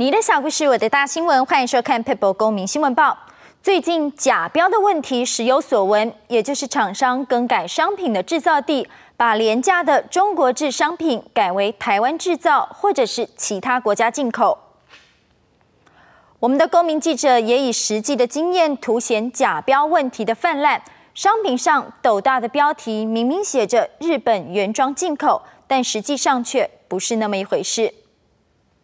你的小故事，我的大新闻，欢迎收看《People 公民新闻报》。最近假标的问题时有所闻，也就是厂商更改商品的制造地，把廉价的中国制商品改为台湾制造，或者是其他国家进口。我们的公民记者也以实际的经验凸显假标问题的泛滥。商品上斗大的标题明明写着“日本原装进口”，但实际上却不是那么一回事。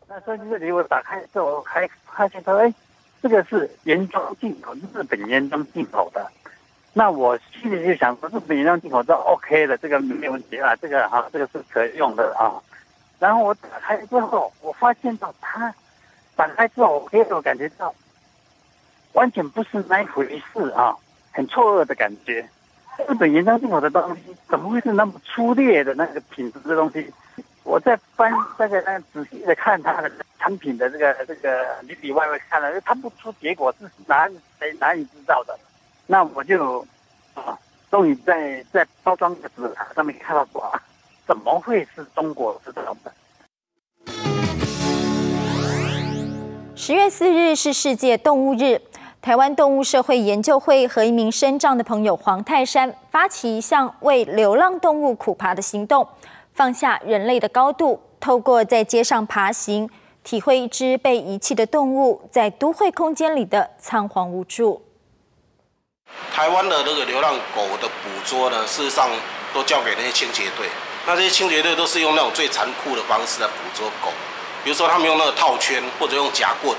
那手机这里我打开之后，还发现说：“哎，这个是原装进口，日本原装进口的。”那我心里就想说：“日本原装进口这 OK 的，这个没问题啊，这个哈，这个是可以用的啊。”然后我打开之后，我发现到它打开之后，我给我感觉到完全不是那一回事啊。很错愕的感觉，日本原装进口的东西怎么会是那么粗劣的那个品质的东西？我在翻这个，仔细的看它的产品的这个这个里里外外看了，它不出结果是哪谁哪里制造的？那我就啊，终于在在包装的纸上面看到说啊，怎么会是中国制造的？十月四日是世界动物日。台湾动物社会研究会和一名身障的朋友黄泰山发起一项为流浪动物苦爬的行动，放下人类的高度，透过在街上爬行，体会一只被遗弃的动物在都会空间里的仓皇无助。台湾的那个流浪狗的捕捉呢，事实上都交给那些清洁队，那这些清洁队都是用那种最残酷的方式来捕捉狗，比如说他们用那个套圈或者用夹棍。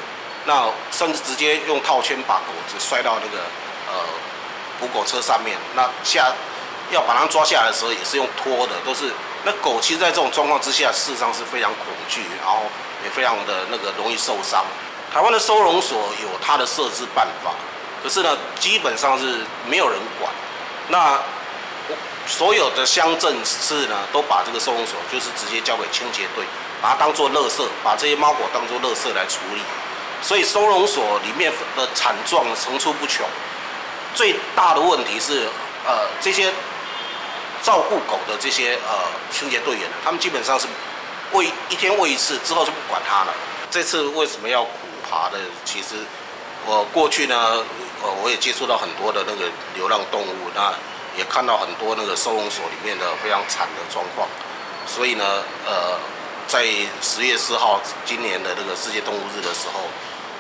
那甚至直接用套圈把狗子摔到那个呃捕狗车上面，那下要把它抓下来的时候也是用拖的，都是那狗其实，在这种状况之下，事实上是非常恐惧，然后也非常的那个容易受伤。台湾的收容所有它的设置办法，可是呢，基本上是没有人管。那所有的乡镇市呢，都把这个收容所就是直接交给清洁队，把它当做垃圾，把这些猫狗当做垃圾来处理。所以收容所里面的惨状层出不穷，最大的问题是，呃，这些照顾狗的这些呃清洁队员呢，他们基本上是喂一天喂一次之后就不管它了。这次为什么要苦爬的？其实我过去呢，呃，我也接触到很多的那个流浪动物，那也看到很多那个收容所里面的非常惨的状况，所以呢，呃。在十月四号今年的这个世界动物日的时候，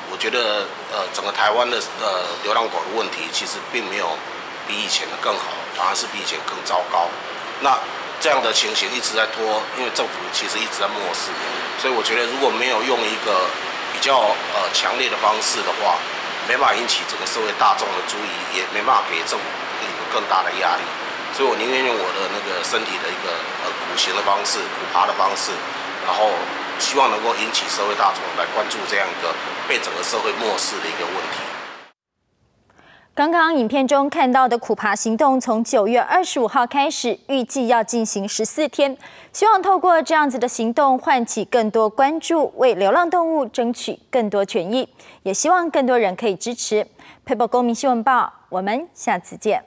我觉得呃整个台湾的呃流浪狗的问题其实并没有比以前的更好，反而是比以前更糟糕。那这样的情形一直在拖，因为政府其实一直在漠视，所以我觉得如果没有用一个比较呃强烈的方式的话，没办法引起整个社会大众的注意，也没办法给政府一个更大的压力。所以我宁愿用我的那个身体的一个呃苦行的方式、苦爬的方式。然后希望能够引起社会大众来关注这样一个被整个社会漠视的一个问题。刚刚影片中看到的苦爬行动，从九月二十五号开始，预计要进行十四天。希望透过这样子的行动，唤起更多关注，为流浪动物争取更多权益。也希望更多人可以支持。《台北公民新闻报》，我们下次见。